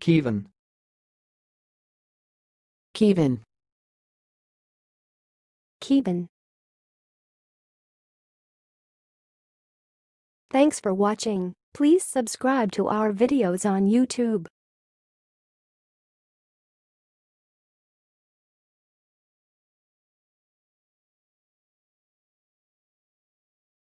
Kevin. Kevin. Kevin. Thanks for watching. Please subscribe to our videos on YouTube.